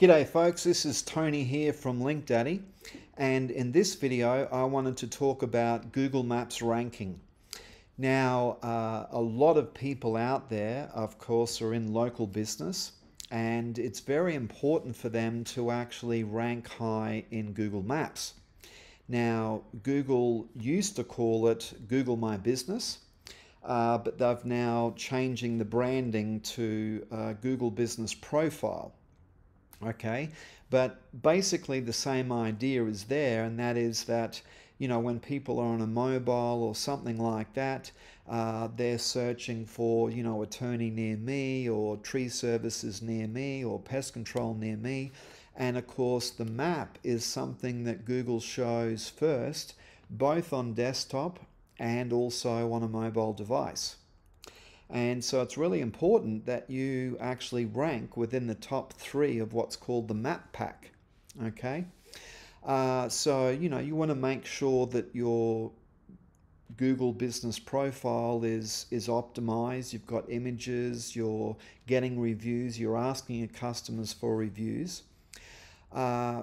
G'day folks, this is Tony here from LinkDaddy and in this video I wanted to talk about Google Maps ranking. Now uh, a lot of people out there of course are in local business and it's very important for them to actually rank high in Google Maps. Now Google used to call it Google My Business uh, but they've now changing the branding to uh, Google Business Profile okay? But basically the same idea is there and that is that you know when people are on a mobile or something like that uh, they're searching for you know attorney near me or tree services near me or pest control near me. And of course the map is something that Google shows first both on desktop and also on a mobile device and so it's really important that you actually rank within the top three of what's called the map pack. Okay. Uh, so, you know, you want to make sure that your Google business profile is, is optimized. You've got images, you're getting reviews, you're asking your customers for reviews. Uh,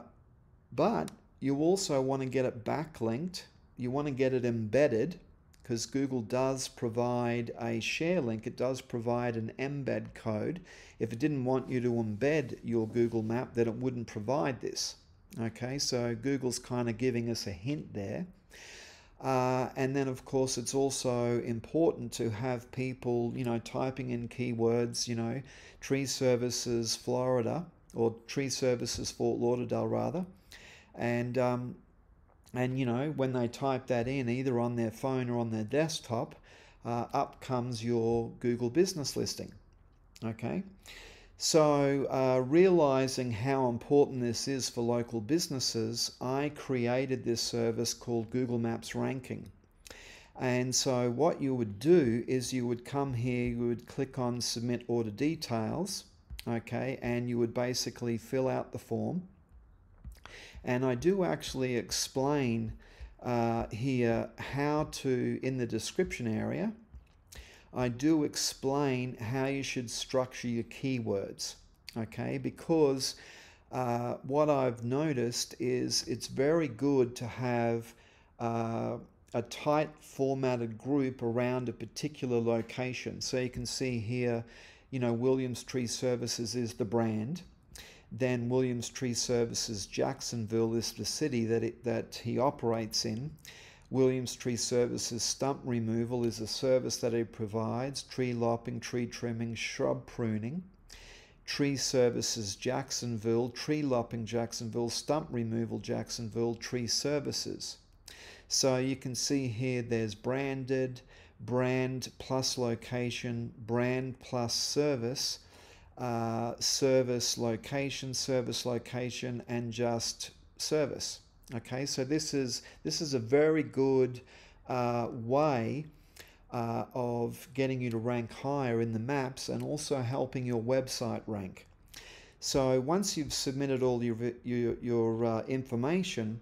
but you also want to get it backlinked. You want to get it embedded because Google does provide a share link, it does provide an embed code. If it didn't want you to embed your Google map, then it wouldn't provide this. Okay, so Google's kind of giving us a hint there. Uh, and then, of course, it's also important to have people, you know, typing in keywords, you know, tree services Florida or tree services Fort Lauderdale, rather. And um, and you know when they type that in either on their phone or on their desktop uh, up comes your Google business listing okay? So uh, realizing how important this is for local businesses I created this service called Google Maps ranking. And so what you would do is you would come here you would click on submit order details okay and you would basically fill out the form and I do actually explain uh, here how to, in the description area, I do explain how you should structure your keywords, okay? Because uh, what I've noticed is it's very good to have uh, a tight formatted group around a particular location. So you can see here, you know, Williams Tree Services is the brand then Williams Tree Services Jacksonville is the city that, it, that he operates in. Williams Tree Services stump removal is a service that he provides, tree lopping, tree trimming, shrub pruning. Tree Services Jacksonville, Tree Lopping Jacksonville, Stump Removal Jacksonville, Tree Services. So you can see here there's branded, brand plus location, brand plus service, uh, service location, service location, and just service. Okay, so this is this is a very good uh, way uh, of getting you to rank higher in the maps and also helping your website rank. So once you've submitted all your your, your uh, information,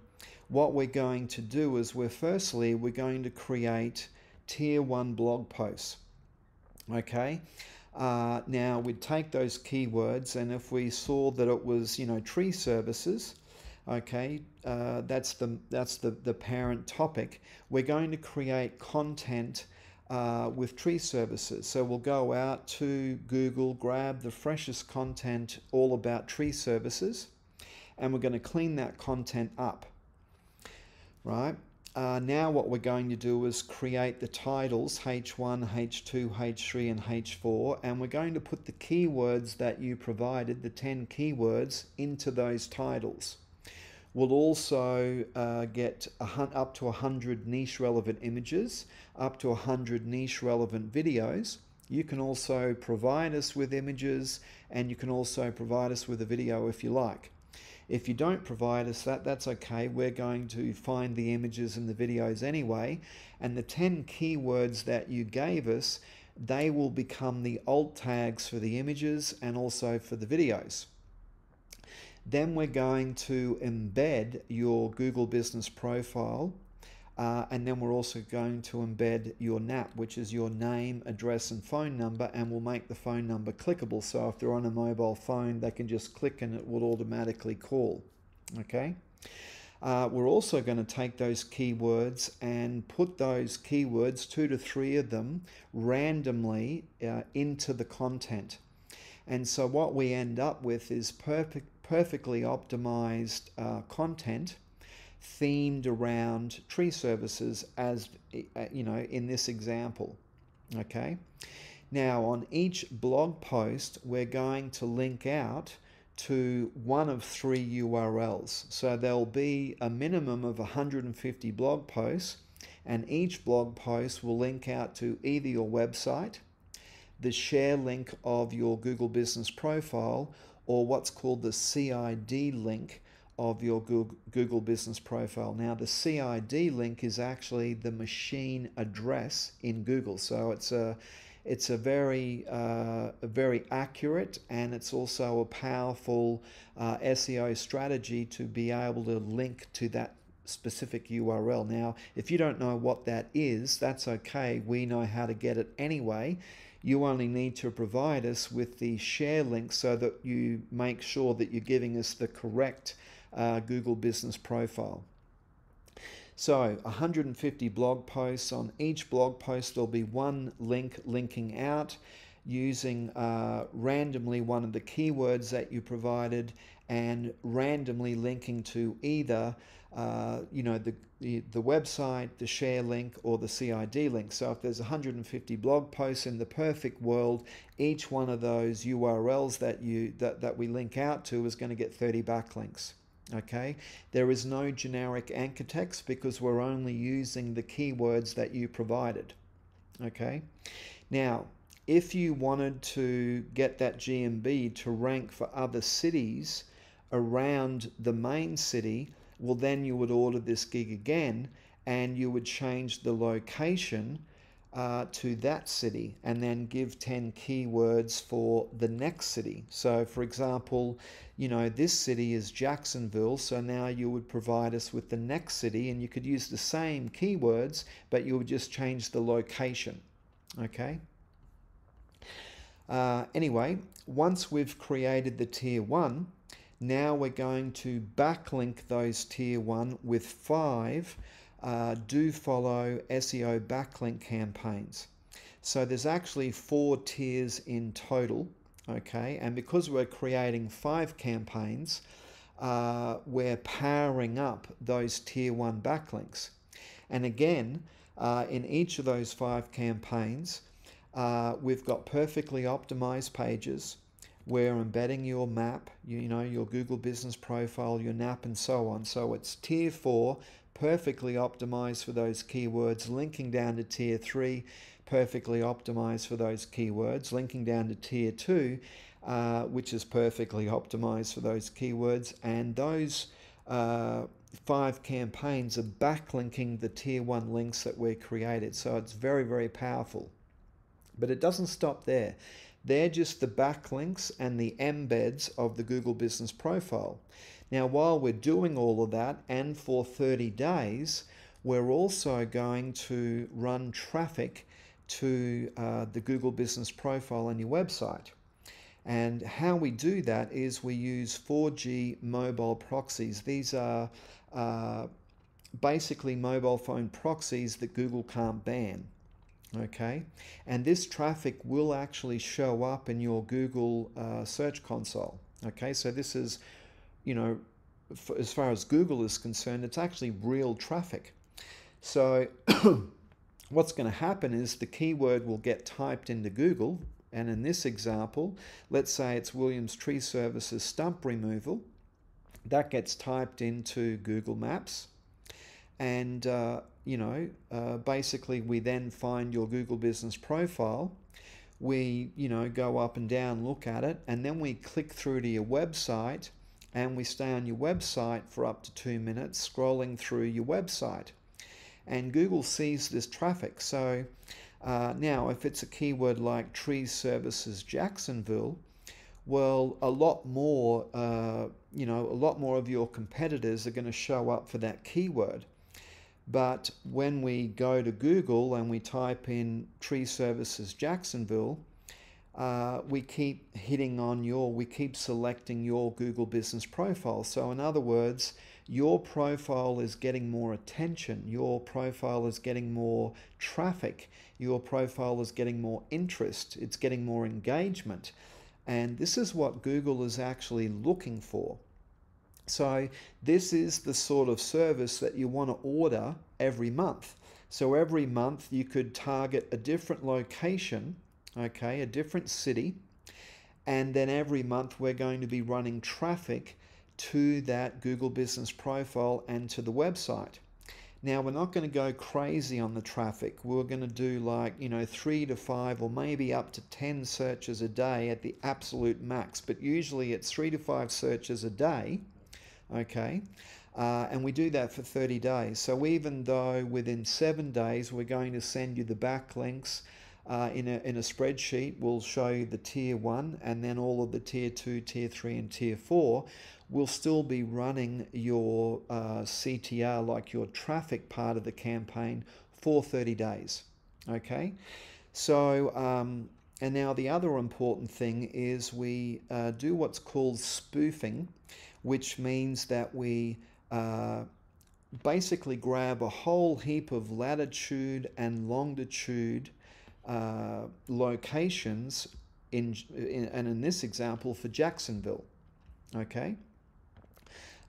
what we're going to do is we're firstly we're going to create tier one blog posts. Okay. Uh, now we'd take those keywords and if we saw that it was, you know, tree services, okay, uh, that's the that's the, the parent topic. We're going to create content uh, with tree services. So we'll go out to Google, grab the freshest content all about tree services, and we're going to clean that content up, right? Uh, now what we're going to do is create the titles H1, H2, H3 and H4 and we're going to put the keywords that you provided, the 10 keywords, into those titles. We'll also uh, get up to 100 niche relevant images, up to 100 niche relevant videos. You can also provide us with images and you can also provide us with a video if you like. If you don't provide us that, that's okay. We're going to find the images and the videos anyway. And the 10 keywords that you gave us, they will become the alt tags for the images and also for the videos. Then we're going to embed your Google Business Profile Uh, and then we're also going to embed your NAP, which is your name, address, and phone number, and we'll make the phone number clickable. So if they're on a mobile phone, they can just click and it will automatically call. Okay. Uh, we're also going to take those keywords and put those keywords, two to three of them, randomly uh, into the content. And so what we end up with is perfect, perfectly optimized uh, content themed around tree services as uh, you know in this example okay? Now on each blog post we're going to link out to one of three URLs so there'll be a minimum of 150 blog posts and each blog post will link out to either your website the share link of your Google business profile or what's called the CID link of your Google Business Profile. Now, the CID link is actually the machine address in Google, so it's a it's a very uh, very accurate and it's also a powerful uh, SEO strategy to be able to link to that specific URL. Now, if you don't know what that is, that's okay. We know how to get it anyway. You only need to provide us with the share link so that you make sure that you're giving us the correct uh, Google Business Profile. So 150 blog posts. On each blog post, there'll be one link linking out using uh, randomly one of the keywords that you provided and randomly linking to either uh, you know the, the, the website, the share link, or the CID link. So if there's 150 blog posts in the perfect world, each one of those URLs that you that, that we link out to is going to get 30 backlinks okay? There is no generic anchor text because we're only using the keywords that you provided. Okay? Now if you wanted to get that GMB to rank for other cities around the main city well then you would order this gig again and you would change the location uh, to that city and then give 10 keywords for the next city. So, for example, you know, this city is Jacksonville, so now you would provide us with the next city and you could use the same keywords, but you would just change the location. Okay? Uh, anyway, once we've created the tier one, now we're going to backlink those tier one with five uh, do follow SEO backlink campaigns. So there's actually four tiers in total, okay? And because we're creating five campaigns, uh, we're powering up those tier one backlinks. And again, uh, in each of those five campaigns, uh, we've got perfectly optimized pages. We're embedding your map, you, you know, your Google business profile, your NAP, and so on. So it's tier four, perfectly optimized for those keywords, linking down to tier three, perfectly optimized for those keywords, linking down to tier two, uh, which is perfectly optimized for those keywords, and those uh, five campaigns are backlinking the tier one links that we created. So it's very, very powerful. But it doesn't stop there. They're just the backlinks and the embeds of the Google Business Profile. Now, while we're doing all of that and for 30 days, we're also going to run traffic to uh, the Google Business Profile on your website. And how we do that is we use 4G mobile proxies. These are uh, basically mobile phone proxies that Google can't ban. Okay, and this traffic will actually show up in your Google uh, Search Console. Okay, so this is you know, as far as Google is concerned, it's actually real traffic. So what's going to happen is the keyword will get typed into Google. And in this example, let's say it's Williams Tree Services stump removal. That gets typed into Google Maps. And, uh, you know, uh, basically we then find your Google business profile. We, you know, go up and down, look at it, and then we click through to your website and we stay on your website for up to two minutes scrolling through your website. And Google sees this traffic. So uh, now, if it's a keyword like Tree Services Jacksonville, well, a lot more, uh, you know, a lot more of your competitors are going to show up for that keyword. But when we go to Google and we type in tree services Jacksonville, uh, we keep hitting on your, we keep selecting your Google business profile. So, in other words, your profile is getting more attention, your profile is getting more traffic, your profile is getting more interest, it's getting more engagement. And this is what Google is actually looking for. So, this is the sort of service that you want to order every month. So, every month you could target a different location okay, a different city. And then every month we're going to be running traffic to that Google business profile and to the website. Now, we're not going to go crazy on the traffic. We're going to do like, you know, three to five or maybe up to 10 searches a day at the absolute max. But usually it's three to five searches a day, okay? Uh, and we do that for 30 days. So even though within seven days we're going to send you the backlinks, uh, in, a, in a spreadsheet will show you the tier one and then all of the tier two, tier three, and tier four will still be running your uh, CTR, like your traffic part of the campaign, for 30 days. Okay, so um, and now the other important thing is we uh, do what's called spoofing, which means that we uh, basically grab a whole heap of latitude and longitude uh, locations in, in, and in this example for Jacksonville. Okay.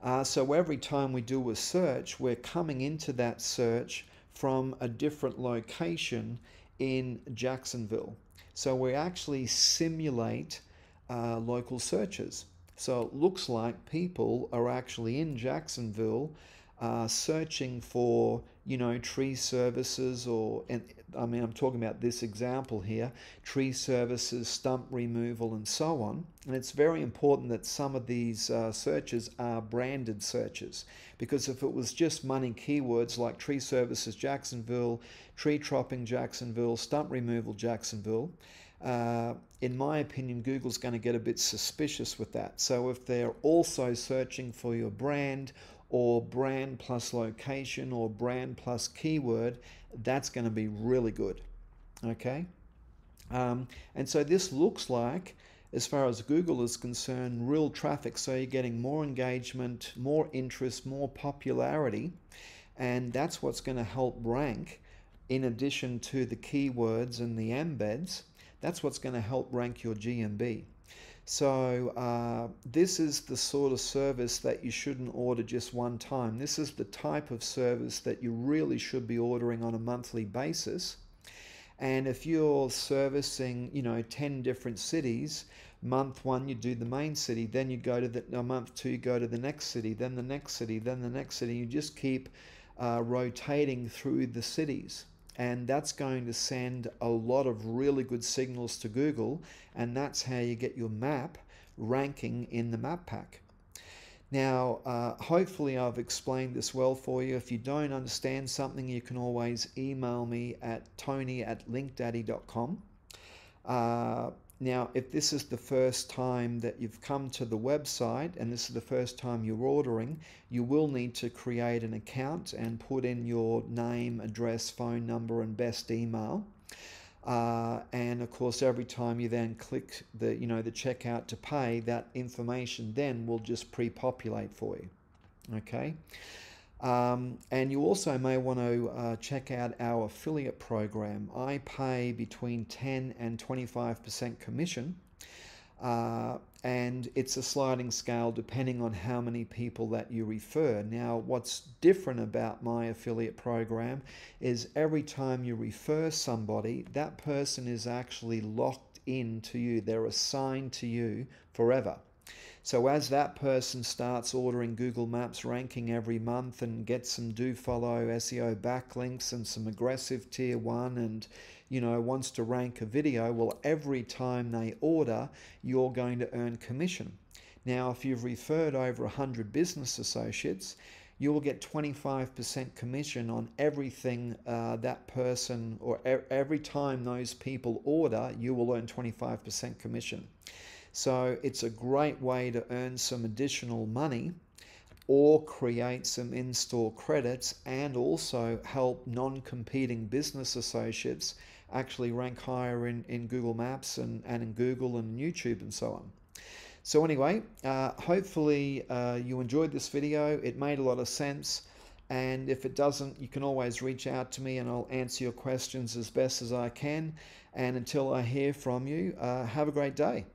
Uh, so every time we do a search, we're coming into that search from a different location in Jacksonville. So we actually simulate uh, local searches. So it looks like people are actually in Jacksonville uh, searching for, you know, tree services or, and I mean, I'm talking about this example here tree services, stump removal, and so on. And it's very important that some of these uh, searches are branded searches because if it was just money keywords like tree services Jacksonville, tree chopping Jacksonville, stump removal Jacksonville, uh, in my opinion, Google's going to get a bit suspicious with that. So if they're also searching for your brand or brand plus location or brand plus keyword, that's going to be really good. Okay? Um, and so this looks like, as far as Google is concerned, real traffic. So you're getting more engagement, more interest, more popularity. And that's what's going to help rank in addition to the keywords and the embeds. That's what's going to help rank your GMB. So uh, this is the sort of service that you shouldn't order just one time. This is the type of service that you really should be ordering on a monthly basis. And if you're servicing, you know, 10 different cities, month one you do the main city, then you go to the month two you go to the next city, then the next city, then the next city. You just keep uh, rotating through the cities and that's going to send a lot of really good signals to Google, and that's how you get your map ranking in the map pack. Now, uh, hopefully, I've explained this well for you. If you don't understand something, you can always email me at tony at linkdaddy.com. Uh, now, if this is the first time that you've come to the website and this is the first time you're ordering, you will need to create an account and put in your name, address, phone number, and best email. Uh, and of course, every time you then click the you know the checkout to pay, that information then will just pre-populate for you. Okay. Um, and you also may want to uh, check out our affiliate program. I pay between 10 and 25% commission, uh, and it's a sliding scale depending on how many people that you refer. Now, what's different about my affiliate program is every time you refer somebody, that person is actually locked in to you, they're assigned to you forever. So as that person starts ordering Google Maps ranking every month and gets some do follow SEO backlinks and some aggressive tier one and you know wants to rank a video, well every time they order, you're going to earn commission. Now if you've referred over 100 business associates, you will get 25% commission on everything uh, that person or every time those people order, you will earn 25% commission. So it's a great way to earn some additional money or create some in-store credits and also help non-competing business associates actually rank higher in, in Google Maps and, and in Google and YouTube and so on. So anyway, uh, hopefully uh, you enjoyed this video. It made a lot of sense. And if it doesn't, you can always reach out to me and I'll answer your questions as best as I can. And until I hear from you, uh, have a great day.